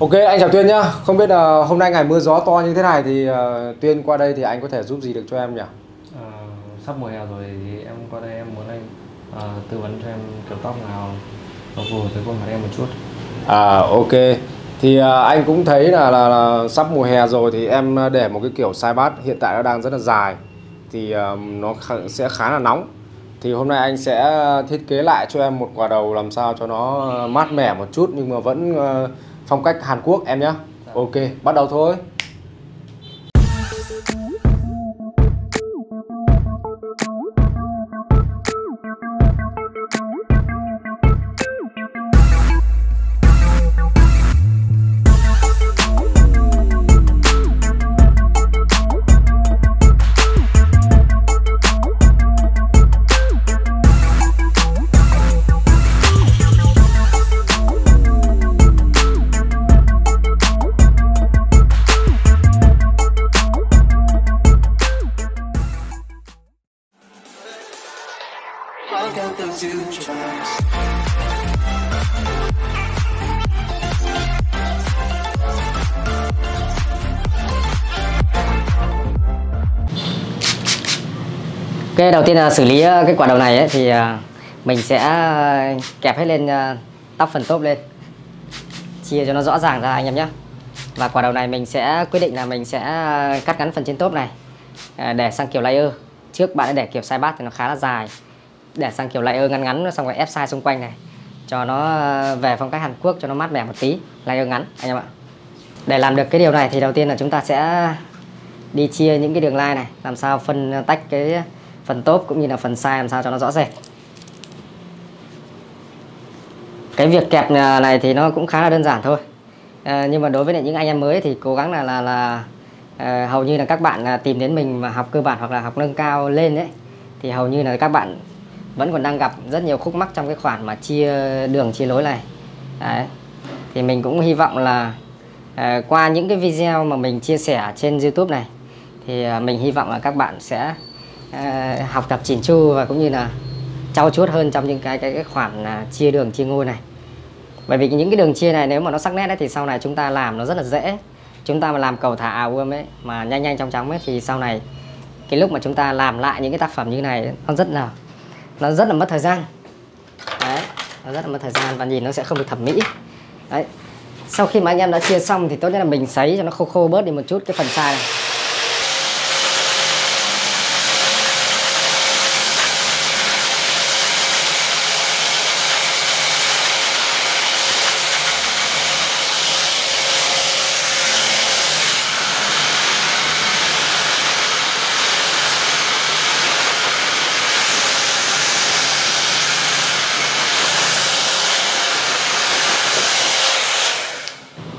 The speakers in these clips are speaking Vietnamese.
Ok anh chào Tuyên nhá. Không biết là hôm nay ngày mưa gió to như thế này thì uh, Tuyên qua đây thì anh có thể giúp gì được cho em nhỉ? À, sắp mùa hè rồi thì em qua đây em muốn anh à, tư vấn cho em kiểu tóc nào nó phù hợp với khuôn mặt em một chút. À ok. Thì uh, anh cũng thấy là, là, là sắp mùa hè rồi thì em để một cái kiểu sai bát hiện tại nó đang rất là dài thì uh, nó khá, sẽ khá là nóng. Thì hôm nay anh sẽ thiết kế lại cho em một quả đầu làm sao cho nó mát mẻ một chút nhưng mà vẫn uh, phong cách Hàn Quốc em nhé. Ok, bắt đầu thôi. Ok, đầu tiên là xử lý ờ, cái quả đầu này ấy, thì ờ, mình sẽ ờ, kẹp hết lên tóc phần top lên. Chia cho nó rõ ràng ra anh em nhé. Và quả đầu này mình sẽ quyết định là mình sẽ cắt ngắn phần trên top này để sang kiểu layer. Trước bạn đã để kiểu side bát thì nó khá là dài. Để sang kiểu layer ngắn ngắn xong rồi ép size xung quanh này. Cho nó về phong cách Hàn Quốc cho nó mát mẻ một tí. Layer ngắn anh em ạ. Để làm được cái điều này thì đầu tiên là chúng ta sẽ đi chia những cái đường line này. Làm sao phân tách cái phần top cũng như là phần size làm sao cho nó rõ rệt. Cái việc kẹp à, này thì nó cũng khá là đơn giản thôi. À, nhưng mà đối với những anh em mới thì cố gắng là là là à, hầu như là các bạn à, tìm đến mình mà học cơ bản hoặc là học nâng cao lên đấy thì hầu như là các bạn vẫn còn đang gặp rất nhiều khúc mắc trong cái khoản mà chia đường chia lối này. Đấy. thì mình cũng hy vọng là à, qua những cái video mà mình chia sẻ trên YouTube này thì à, mình hy vọng là các bạn sẽ Ờ, học tập chỉn chu và cũng như là trau chuốt hơn trong những cái cái cái khoản uh, chia đường chia ngôi này. Bởi vì những cái đường chia này nếu mà nó sắc nét ấy, thì sau này chúng ta làm nó rất là dễ. Chúng ta mà làm cầu thả ảo ươm ấy mà nhanh nhanh chóng chóng ấy thì sau này cái lúc mà chúng ta làm lại những cái tác phẩm như này nó rất là nó rất là mất thời gian. Đấy nó rất là mất thời gian và nhìn nó sẽ không được thẩm mỹ. Đấy sau khi mà anh em đã chia xong thì tốt nhất là mình sấy cho nó khô khô bớt đi một chút cái phần sai. này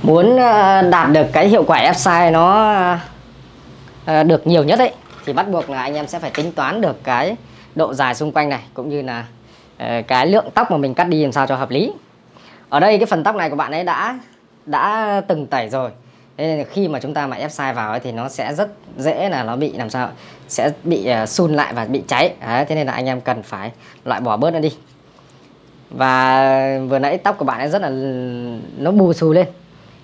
muốn ờ, đạt được cái hiệu quả ép size nó ờ, được nhiều nhất ấy thì bắt buộc là anh em sẽ phải tính toán được cái độ dài xung quanh này cũng như là ờ, cái lượng tóc mà mình cắt đi làm sao cho hợp lý. Ở đây cái phần tóc này của bạn ấy đã đã từng tẩy rồi. Thế nên khi mà chúng ta mà ép sai vào ấy thì nó sẽ rất dễ là nó bị làm sao sẽ bị uh, sun lại và bị cháy. Đấy, thế nên là anh em cần phải loại bỏ bớt nó đi. Và vừa nãy tóc của bạn ấy rất là nó bù xù lên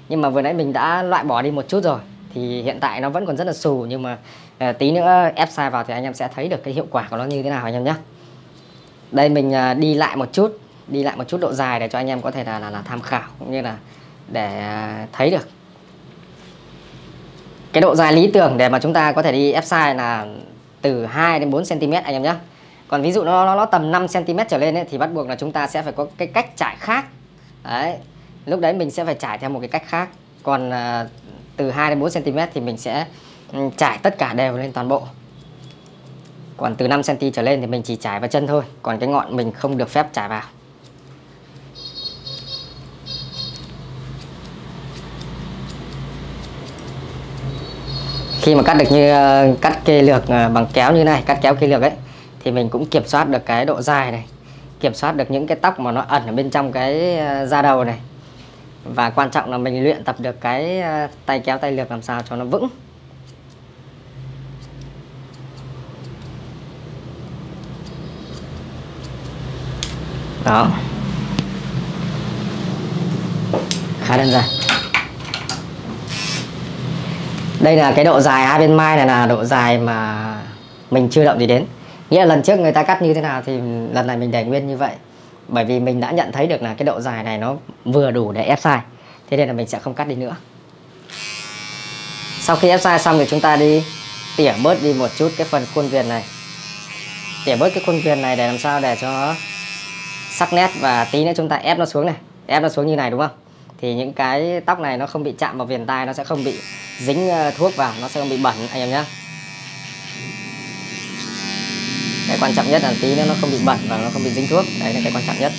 nhưng mà vừa nãy mình đã loại bỏ đi một chút rồi. Thì hiện tại nó vẫn còn rất là xù nhưng mà à, tí nữa ép sai vào thì anh em sẽ thấy được cái hiệu quả của nó như thế nào anh em nhé. Đây mình à, đi lại một chút đi lại một chút độ dài để cho anh em có thể là là, là tham khảo cũng như là để à, thấy được. Cái độ dài lý tưởng để mà chúng ta có thể đi ép sai là từ 2 đến 4 cm anh em nhé. Còn ví dụ nó, nó, nó tầm 5 cm trở lên ấy, thì bắt buộc là chúng ta sẽ phải có cái cách trải khác. Đấy lúc đấy mình sẽ phải trải theo một cái cách khác. Còn à, từ 2 đến 4 cm thì mình sẽ ừ, trải tất cả đều lên toàn bộ. Còn từ 5 cm trở lên thì mình chỉ trải vào chân thôi còn cái ngọn mình không được phép trải vào. Khi mà cắt được như ờ, cắt kê lược ờ, bằng kéo như này cắt kéo kê lược ấy thì mình cũng kiểm soát được cái độ dài này kiểm soát được những cái tóc mà nó ẩn ở bên trong cái ờ, da đầu này và quan trọng là mình luyện tập được cái ờ, tay kéo tay lược làm sao cho nó vững. Đó. Khá đơn giản. Đây là cái độ dài hai bên mai này là độ dài mà mình chưa động gì đến. Nghĩa là lần trước người ta cắt như thế nào thì lần này mình để nguyên như vậy bởi vì mình đã nhận thấy được là cái độ dài này nó vừa đủ để ép sai. Thế nên là mình sẽ không cắt đi nữa. Sau khi ép sai xong thì chúng ta đi tỉa bớt đi một chút cái phần khuôn viền này. Tỉa bớt cái khuôn viền này để làm sao để cho nó sắc nét và tí nữa chúng ta ép nó xuống này. Ép nó xuống như này, đúng không? Thì những cái tóc này nó không bị chạm vào viền tai, nó sẽ không bị dính ờ, thuốc vào, nó sẽ không bị bẩn, anh em nhé cái quan trọng nhất là tí nữa nó không bị bẩn và nó không bị dính thuốc. Đấy là cái quan trọng nhất.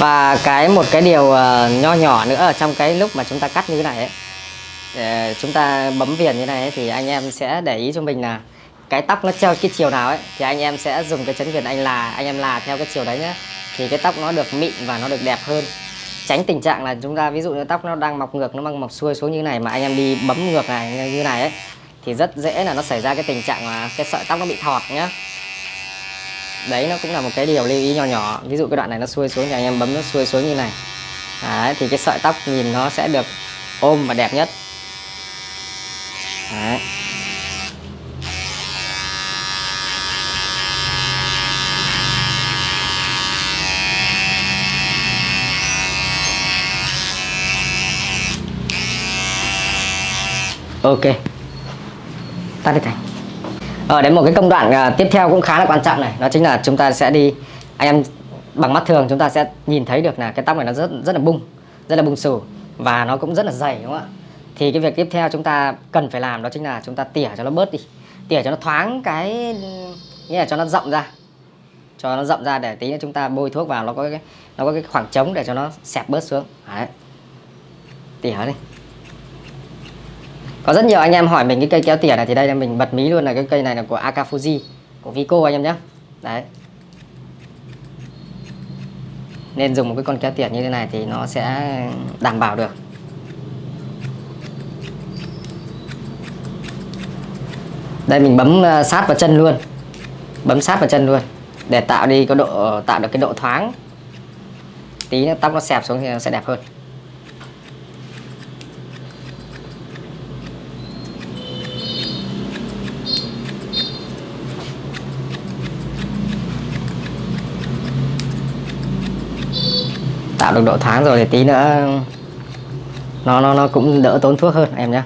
Và cái một cái điều ờ, nho nhỏ nữa ở trong cái lúc mà chúng ta cắt như thế này ấy, để chúng ta bấm viền như này ấy, thì anh em sẽ để ý cho mình là cái tóc nó treo cái chiều nào ấy thì anh em sẽ dùng cái chấn viền anh là anh em là theo cái chiều đấy nhé thì cái tóc nó được mịn và nó được đẹp hơn. Tránh tình trạng là chúng ta ví dụ như tóc nó đang mọc ngược nó đang mọc xuôi xuống như này mà anh em đi bấm ngược này như này ấy thì rất dễ là nó xảy ra cái tình trạng là cái sợi tóc nó bị thọt nhá đấy nó cũng là một cái điều lưu ý nhỏ nhỏ. Ví dụ cái đoạn này nó xuôi xuống thì anh em bấm nó xuôi xuống như này. Đấy, thì cái sợi tóc nhìn nó sẽ được ôm và đẹp nhất. Đấy. ok. Tắt đi thành. Ờ, ở đến một cái công đoạn à, tiếp theo cũng khá là quan trọng này. Đó chính là chúng ta sẽ đi anh em bằng mắt thường chúng ta sẽ nhìn thấy được là cái tóc này nó rất rất là bung rất là bung xù và nó cũng rất là dày đúng không ạ? Thì cái việc tiếp theo chúng ta cần phải làm đó chính là chúng ta tỉa cho nó bớt đi tỉa cho nó thoáng cái nghĩa là cho nó rộng ra cho nó rộng ra để tí nữa chúng ta bôi thuốc vào nó có cái nó có cái khoảng trống để cho nó xẹp bớt xuống. Đấy. Tỉa đi có rất nhiều anh em hỏi mình cái cây kéo tỉa này thì đây là mình bật mí luôn là cái cây này là của Akafuji, của Vico anh em nhé đấy. Nên dùng một cái con kéo tỉa như thế này thì nó sẽ đảm bảo được. Đây mình bấm ờ, sát vào chân luôn. Bấm sát vào chân luôn để tạo đi có độ, tạo được cái độ thoáng. Tí nữa tóc nó xẹp xuống thì nó sẽ đẹp hơn. Tạo được độ thoáng rồi thì tí nữa nó nó nó cũng đỡ tốn thuốc hơn em nhé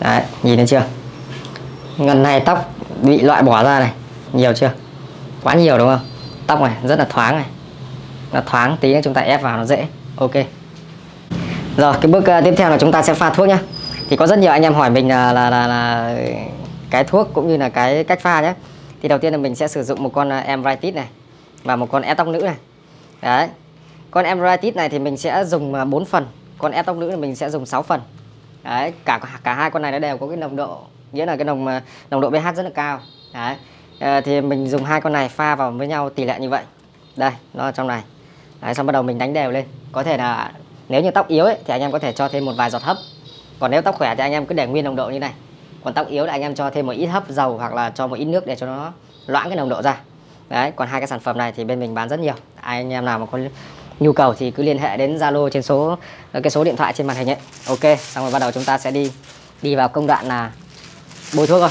đấy nhìn thấy chưa? Ngần này tóc bị loại bỏ ra này nhiều chưa? Quá nhiều đúng không? Tóc này rất là thoáng này. Nó thoáng tí nữa chúng ta ép vào nó dễ. Ok. Rồi cái bước ờ, tiếp theo là chúng ta sẽ pha thuốc nhá. Thì có rất nhiều anh em hỏi mình là là là, là cái thuốc cũng như là cái cách pha nhé thì đầu tiên là mình sẽ sử dụng một con ờ, em này và một con ép tóc nữ này. Đấy. Con emritis này thì mình sẽ dùng à, 4 phần. Con ép tóc nữ thì mình sẽ dùng 6 phần. Đấy cả cả hai con này nó đều có cái nồng độ nghĩa là cái nồng à, nồng độ pH rất là cao. Đấy. À, thì mình dùng hai con này pha vào với nhau tỷ lệ như vậy. Đây nó ở trong này. Đấy, xong bắt đầu mình đánh đều lên. Có thể là nếu như tóc yếu ấy, thì anh em có thể cho thêm một vài giọt hấp. Còn nếu tóc khỏe thì anh em cứ để nguyên nồng độ như này. Còn tóc yếu thì anh em cho thêm một ít hấp dầu hoặc là cho một ít nước để cho nó loãng cái nồng độ ra đấy, còn hai cái sản phẩm này thì bên mình bán rất nhiều. Ai, anh em nào mà có nhu cầu thì cứ liên hệ đến Zalo trên số, cái số điện thoại trên màn hình ấy. Ok, xong rồi bắt đầu chúng ta sẽ đi đi vào công đoạn là bôi thuốc thôi.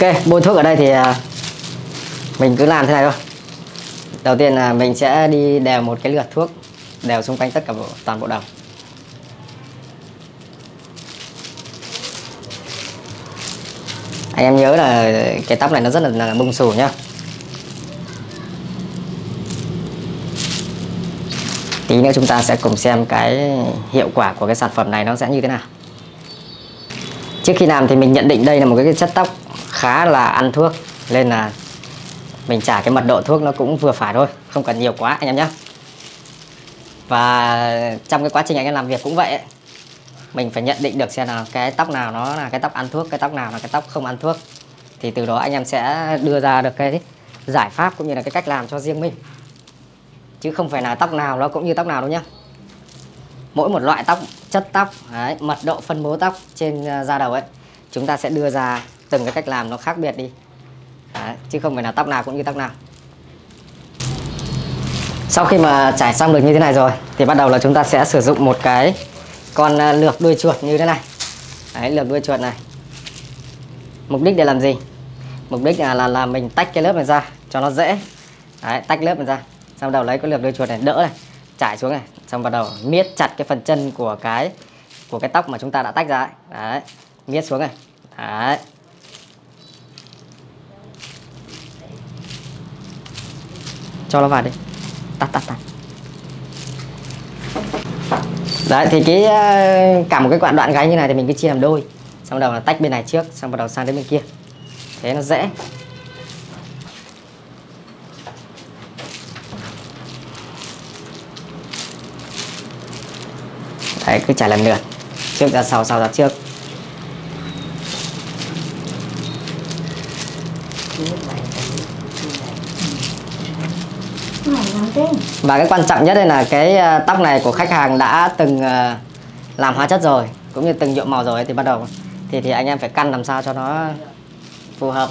Ok, bôi thuốc ở đây thì à, mình cứ làm thế này thôi. Đầu tiên là mình sẽ đi đều một cái lượt thuốc đều xung quanh tất cả bộ, toàn bộ đầu anh em nhớ là cái tóc này nó rất là, là bung xù nhá. Tí nữa chúng ta sẽ cùng xem cái hiệu quả của cái sản phẩm này nó sẽ như thế nào. Trước khi làm thì mình nhận định đây là một cái chất tóc khá là ăn thuốc nên là mình trả cái mật độ thuốc nó cũng vừa phải thôi không cần nhiều quá anh em nhé và trong cái quá trình anh em làm việc cũng vậy ấy, mình phải nhận định được xem là cái tóc nào nó là cái tóc ăn thuốc cái tóc nào là cái tóc không ăn thuốc. Thì từ đó anh em sẽ đưa ra được cái giải pháp cũng như là cái cách làm cho riêng mình. Chứ không phải là tóc nào nó cũng như tóc nào đâu nhá. Mỗi một loại tóc chất tóc đấy, mật độ phân bố tóc trên ờ, da đầu ấy chúng ta sẽ đưa ra từng cái cách làm nó khác biệt đi. Đấy, chứ không phải là tóc nào cũng như tóc nào sau khi mà trải xong được như thế này rồi thì bắt đầu là chúng ta sẽ sử dụng một cái con à, lược đuôi chuột như thế này. Đấy lược đuôi chuột này. Mục đích để làm gì? Mục đích là là, là mình tách cái lớp này ra cho nó dễ. Đấy, tách lớp này ra. Xong đầu lấy cái lược đuôi chuột này đỡ này trải xuống này. Xong bắt đầu miết chặt cái phần chân của cái của cái tóc mà chúng ta đã tách ra ấy. đấy miết xuống này. Đấy. Cho nó vào đi tắt tắt tắt. Đấy, thì cái ờ, cả một cái đoạn đoạn gáy như này thì mình cứ chia làm đôi. Xong bắt đầu là tách bên này trước, xong bắt đầu sang đến bên kia. Thế nó dễ. Đấy, cứ trải lần lượt. Trước ra sau sau ra trước. Và cái quan trọng nhất đây là cái ờ, tóc này của khách hàng đã từng ờ, làm hóa chất rồi, cũng như từng nhuộm màu rồi thì bắt đầu thì thì anh em phải căn làm sao cho nó phù hợp.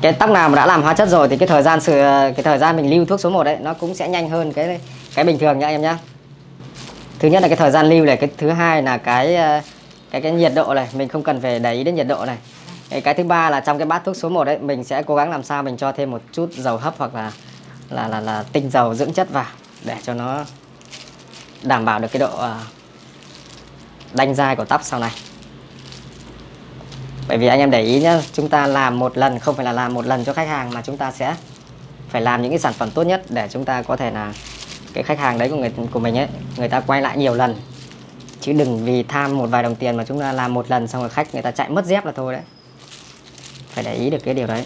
Cái tóc nào mà đã làm hóa chất rồi thì cái thời gian sự ờ, cái thời gian mình lưu thuốc số 1 đấy nó cũng sẽ nhanh hơn cái cái bình thường nha anh em nhá. Thứ nhất là cái thời gian lưu này, cái thứ hai là cái cái cái nhiệt độ này, mình không cần phải để ý đến nhiệt độ này cái, cái thứ ba là trong cái bát thuốc số 1 đấy mình sẽ cố gắng làm sao mình cho thêm một chút dầu hấp hoặc là là là, là tinh dầu dưỡng chất vào để cho nó đảm bảo được cái độ à, đanh dai của tóc sau này. Bởi vì anh em để ý nhá chúng ta làm một lần không phải là làm một lần cho khách hàng mà chúng ta sẽ phải làm những cái sản phẩm tốt nhất để chúng ta có thể là cái khách hàng đấy của người của mình ấy người ta quay lại nhiều lần. Chứ đừng vì tham một vài đồng tiền mà chúng ta làm một lần xong rồi khách người ta chạy mất dép là thôi đấy phải để ý được cái điều đấy.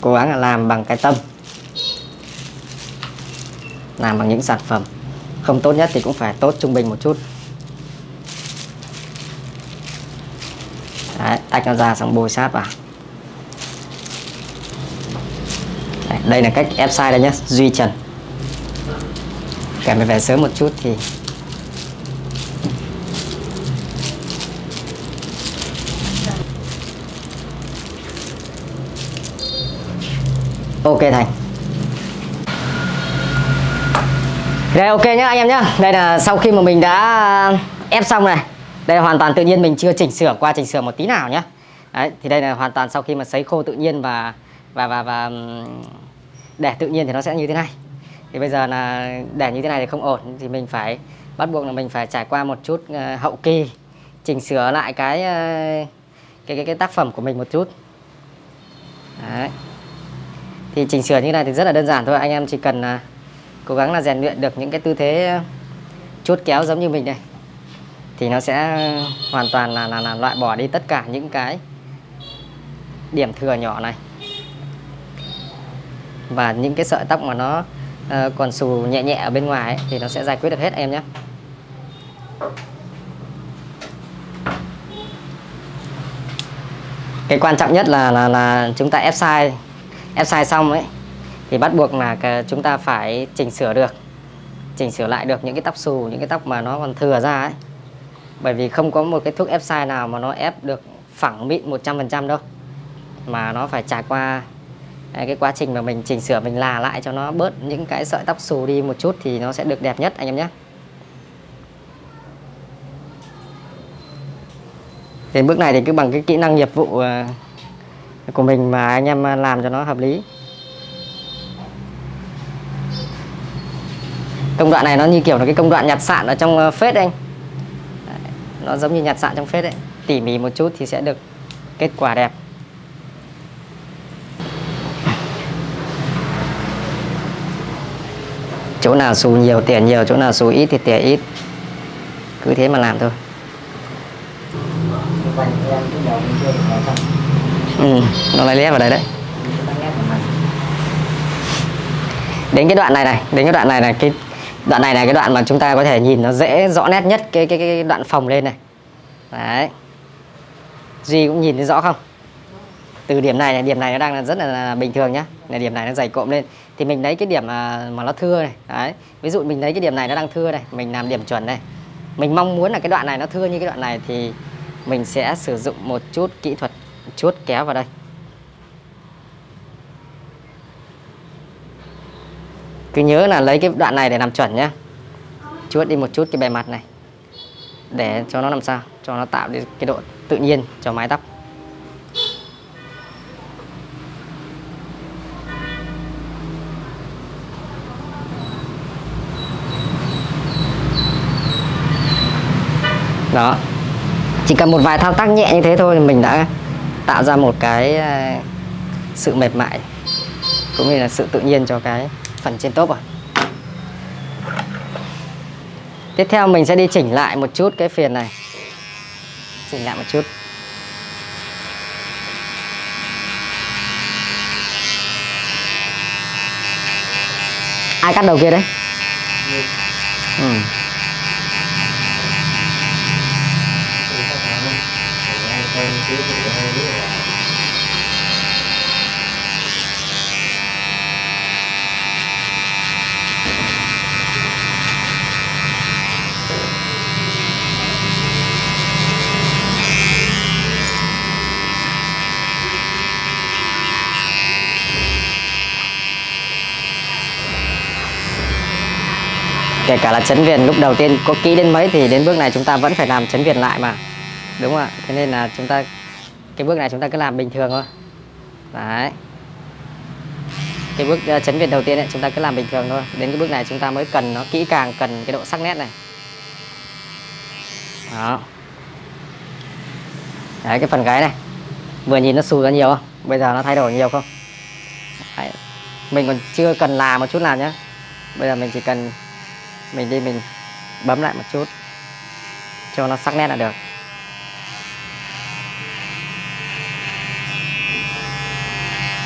Cố gắng là làm bằng cái tâm. Làm bằng những sản phẩm. Không tốt nhất thì cũng phải tốt trung bình một chút. Đấy, tách nó ra xong bôi sát vào. Đấy, đây là cách ép sai đây nhé duy trần. Kèm về sớm một chút thì ok, thành. Đây, ok nhá, anh em nhá. Đây là sau khi mà mình đã ép xong này, đây là hoàn toàn tự nhiên mình chưa chỉnh sửa qua chỉnh sửa một tí nào nhá. Đấy, thì đây là hoàn toàn sau khi mà sấy khô tự nhiên và và và và để tự nhiên thì nó sẽ như thế này. Thì bây giờ là để như thế này thì không ổn, thì mình phải, bắt buộc là mình phải trải qua một chút ờ, hậu kỳ, chỉnh sửa lại cái ờ, cái cái cái tác phẩm của mình một chút. Đấy thì chỉnh sửa như này thì rất là đơn giản thôi. Anh em chỉ cần à, cố gắng là rèn luyện được những cái tư thế à, chốt kéo giống như mình đây thì nó sẽ hoàn toàn là, là, là loại bỏ đi tất cả những cái điểm thừa nhỏ này. Và những cái sợi tóc mà nó uh, còn xù nhẹ nhẹ ở bên ngoài ấy, thì nó sẽ giải quyết được hết em nhé. Cái quan trọng nhất là là là chúng ta ép sai ép sai xong ấy, thì bắt buộc là chúng ta phải chỉnh sửa được, chỉnh sửa lại được những cái tóc xù, những cái tóc mà nó còn thừa ra ấy. Bởi vì không có một cái thuốc ép sai nào mà nó ép được phẳng mịn 100% đâu. Mà nó phải trải qua à, cái quá trình mà mình chỉnh sửa, mình là lại cho nó bớt những cái sợi tóc xù đi một chút thì nó sẽ được đẹp nhất, anh em nhé. Thì bước này thì cứ bằng cái kỹ năng nghiệp vụ à, của mình mà anh em à, làm cho nó hợp lý. Công đoạn này nó như kiểu là cái công đoạn nhặt sạn ở trong à, phết anh. Nó giống như nhặt sạn trong phết đấy. Tỉ mỉ một chút thì sẽ được kết quả đẹp. Chỗ nào xù nhiều tiền nhiều, chỗ nào xù ít thì tiền ít. Cứ thế mà làm thôi ừ nó lại lé vào đây đấy. Đến cái đoạn này này đến cái đoạn này này cái đoạn này là cái đoạn mà chúng ta có thể nhìn nó dễ rõ nét nhất cái cái cái đoạn phòng lên này. Đấy. Duy cũng nhìn thấy rõ không? Từ điểm này, này điểm này nó đang là rất là, là bình thường nhá. Là điểm này nó dày cộm lên. Thì mình lấy cái điểm mà, mà nó thưa này đấy. Ví dụ mình lấy cái điểm này nó đang thưa này mình làm điểm chuẩn này. Mình mong muốn là cái đoạn này nó thưa như cái đoạn này thì mình sẽ sử dụng một chút kỹ thuật chốt kéo vào đây. Cứ nhớ là lấy cái đoạn này để làm chuẩn nhé. chuốt đi một chút cái bề mặt này. Để cho nó làm sao? Cho nó tạo đi cái độ tự nhiên cho mái tóc. Đó. Chỉ cần một vài thao tác nhẹ như thế thôi mình đã tạo ra một cái ờ, sự mệt mại cũng như là sự tự nhiên cho cái phần trên top rồi tiếp theo mình sẽ đi chỉnh lại một chút cái phiền này. Chỉnh lại một chút. Ai cắt đầu kia đấy? Ừ. kể cả là chấn viền lúc đầu tiên có kỹ đến mấy thì đến bước này chúng ta vẫn phải làm chấn viền lại mà đúng không ạ? Thế nên là chúng ta cái bước này chúng ta cứ làm bình thường thôi. Đấy. Cái bước uh, chấn viền đầu tiên ấy, chúng ta cứ làm bình thường thôi. Đến cái bước này chúng ta mới cần nó kỹ càng cần cái độ sắc nét này. Đó. Đấy cái phần gáy này. Vừa nhìn nó xù ra nhiều không? Bây giờ nó thay đổi nhiều không? Đấy. mình còn chưa cần làm một chút nào nhé bây giờ mình chỉ cần mình đi mình bấm lại một chút. Cho nó sắc nét là được.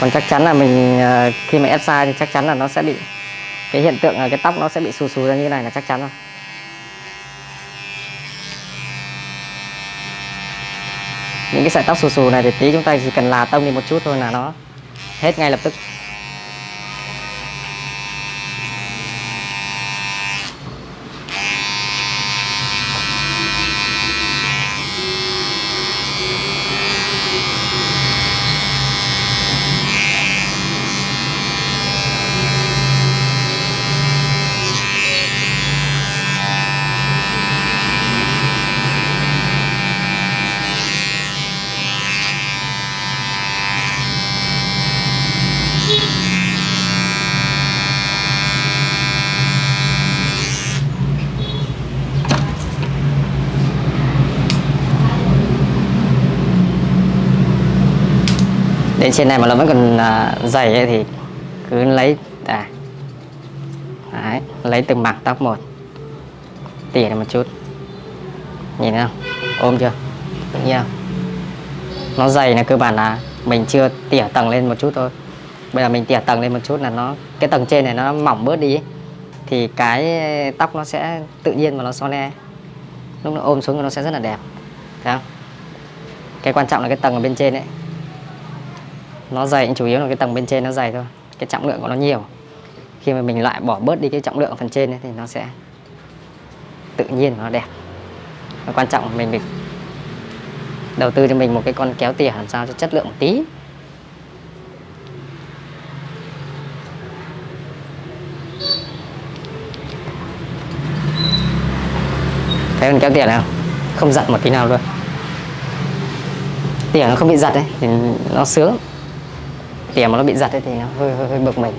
Còn chắc chắn là mình ờ, khi mà ép sai thì chắc chắn là nó sẽ bị, cái hiện tượng là cái tóc nó sẽ bị xù xù ra như thế này là chắc chắn rồi. Những cái sợi tóc xù xù này thì tí chúng ta chỉ cần là tông đi một chút thôi là nó hết ngay lập tức. Đến trên này mà nó vẫn còn à, dày ấy thì cứ lấy à Đấy, lấy từng mảng tóc một. Tỉa một chút. Nhìn thấy không ôm chưa? Tự nhiên. Không? nó dày là cơ bản là mình chưa tỉa tầng lên một chút thôi. Bây giờ mình tỉa tầng lên một chút là nó cái tầng trên này nó mỏng bớt đi ấy. thì cái tóc nó sẽ tự nhiên và nó so le. Lúc nó ôm xuống nó sẽ rất là đẹp. Thấy không? Cái quan trọng là cái tầng ở bên trên ấy nó dày chủ yếu là cái tầng bên trên nó dày thôi. Cái trọng lượng của nó nhiều. Khi mà mình lại bỏ bớt đi cái trọng lượng ở phần trên ấy, thì nó sẽ tự nhiên và nó đẹp. Và quan trọng mình mình đầu tư cho mình một cái con kéo tỉa làm sao cho chất lượng một tí. Thấy con kéo tỉa nào? Không giật một tí nào luôn. Tỉa nó không bị giật đấy thì nó sướng tiền mà nó bị giật ấy thì nó hơi hơi, hơi bực mình.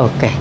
Ok